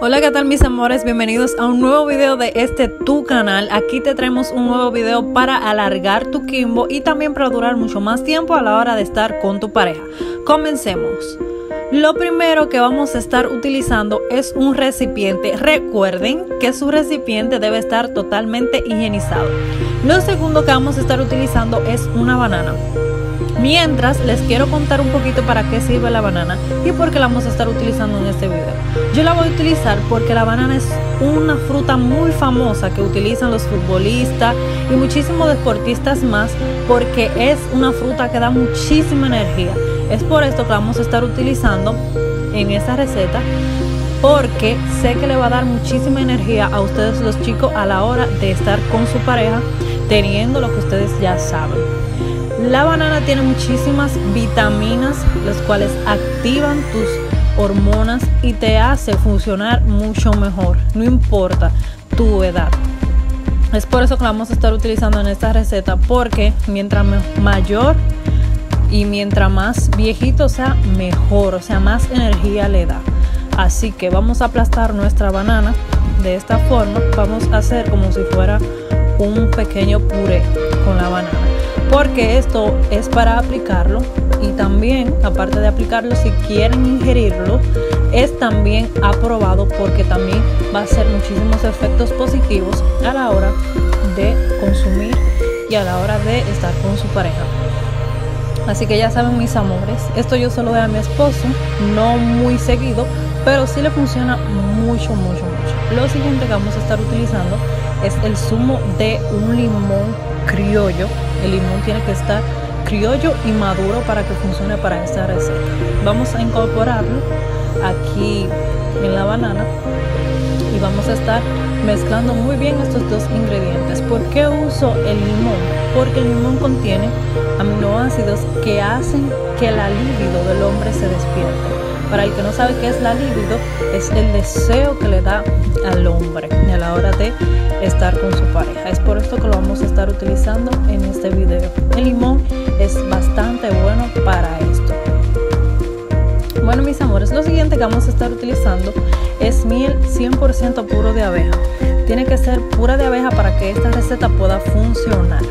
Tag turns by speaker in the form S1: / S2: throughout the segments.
S1: Hola, ¿qué tal mis amores? Bienvenidos a un nuevo video de este tu canal. Aquí te traemos un nuevo video para alargar tu kimbo y también para durar mucho más tiempo a la hora de estar con tu pareja. Comencemos. Lo primero que vamos a estar utilizando es un recipiente. Recuerden que su recipiente debe estar totalmente higienizado. Lo segundo que vamos a estar utilizando es una banana. Mientras les quiero contar un poquito para qué sirve la banana y por qué la vamos a estar utilizando en este video. Yo la voy a utilizar porque la banana es una fruta muy famosa que utilizan los futbolistas y muchísimos deportistas más porque es una fruta que da muchísima energía. Es por esto que la vamos a estar utilizando en esta receta porque sé que le va a dar muchísima energía a ustedes los chicos a la hora de estar con su pareja teniendo lo que ustedes ya saben. La banana tiene muchísimas vitaminas, las cuales activan tus hormonas y te hace funcionar mucho mejor, no importa tu edad. Es por eso que la vamos a estar utilizando en esta receta, porque mientras mayor y mientras más viejito sea, mejor, o sea, más energía le da. Así que vamos a aplastar nuestra banana de esta forma. Vamos a hacer como si fuera un pequeño puré con la banana porque esto es para aplicarlo y también aparte de aplicarlo si quieren ingerirlo es también aprobado porque también va a hacer muchísimos efectos positivos a la hora de consumir y a la hora de estar con su pareja. Así que ya saben mis amores esto yo se lo doy a mi esposo no muy seguido pero sí le funciona mucho mucho mucho. Lo siguiente que vamos a estar utilizando es el zumo de un limón criollo. El limón tiene que estar criollo y maduro para que funcione para esta receta. Vamos a incorporarlo aquí en la banana y vamos a estar mezclando muy bien estos dos ingredientes. ¿Por qué uso el limón? Porque el limón contiene aminoácidos que hacen que la libido del hombre se despierte. Para el que no sabe qué es la libido, es el deseo que le da al hombre a la hora de estar con su pareja. Es por esto que lo vamos a estar utilizando en este video. El limón es bastante bueno para esto. Bueno mis amores, lo siguiente que vamos a estar utilizando es miel 100% puro de abeja. Tiene que ser pura de abeja para que esta receta pueda funcionar.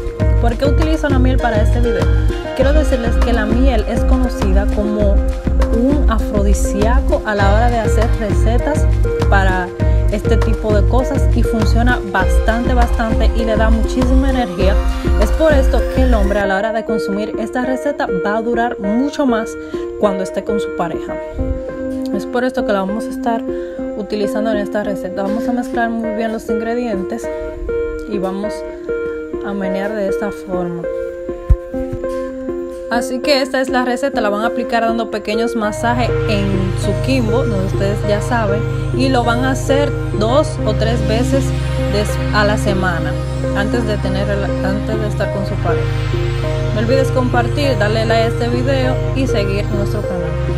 S1: ¿Por qué utilizo la miel para este video? Quiero decirles que la miel es conocida como un a la hora de hacer recetas para este tipo de cosas y funciona bastante bastante y le da muchísima energía. Es por esto que el hombre a la hora de consumir esta receta va a durar mucho más cuando esté con su pareja. Es por esto que la vamos a estar utilizando en esta receta. Vamos a mezclar muy bien los ingredientes y vamos a menear de esta forma Así que esta es la receta, la van a aplicar dando pequeños masajes en su kimbo, donde ustedes ya saben, y lo van a hacer dos o tres veces a la semana antes de tener antes de estar con su pareja. No olvides compartir, darle like a este video y seguir nuestro canal.